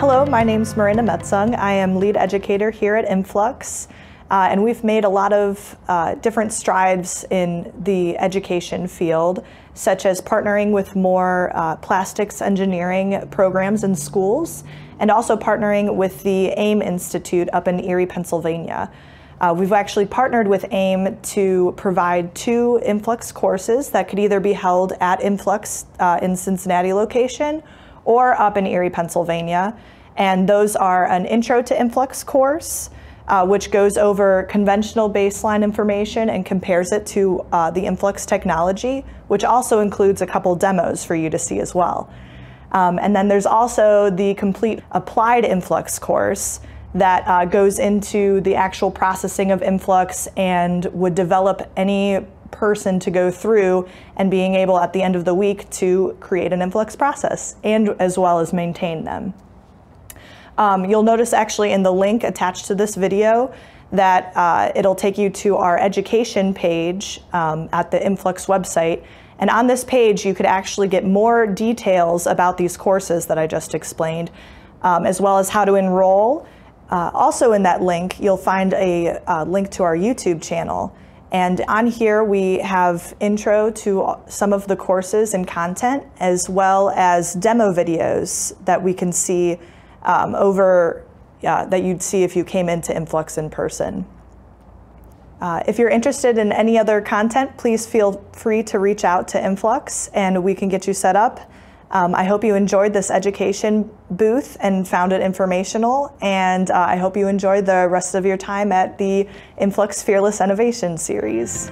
Hello, my name is Miranda Metzung. I am lead educator here at iMFLUX. Uh, and we've made a lot of uh, different strides in the education field, such as partnering with more uh, plastics engineering programs in schools, and also partnering with the AIM Institute up in Erie, Pennsylvania. Uh, we've actually partnered with AIM to provide two iMFLUX courses that could either be held at iMFLUX uh, in Cincinnati location or up in Erie, Pennsylvania. And those are an Intro to iMFLUX course, uh, which goes over conventional baseline information and compares it to uh, the iMFLUX technology, which also includes a couple demos for you to see as well. Um, and then there's also the complete applied iMFLUX course, that uh, goes into the actual processing of iMFLUX and would develop any person to go through and being able at the end of the week to create an iMFLUX process and as well as maintain them. Um, you'll notice actually in the link attached to this video that uh, it'll take you to our education page um, at the iMFLUX website. And on this page, you could actually get more details about these courses that I just explained, um, as well as how to enroll, uh, also in that link, you'll find a, a, link to our YouTube channel. And on here, we have intro to some of the courses and content, as well as demo videos that we can see um, over, uh, that you'd see if you came into iMFLUX in person. Uh, if you're interested in any other content, please feel free to reach out to iMFLUX and we can get you set up. Um, I hope you enjoyed this education booth and found it informational, and uh, I hope you enjoy the rest of your time at the iMFLUX Fearless Innovation Series.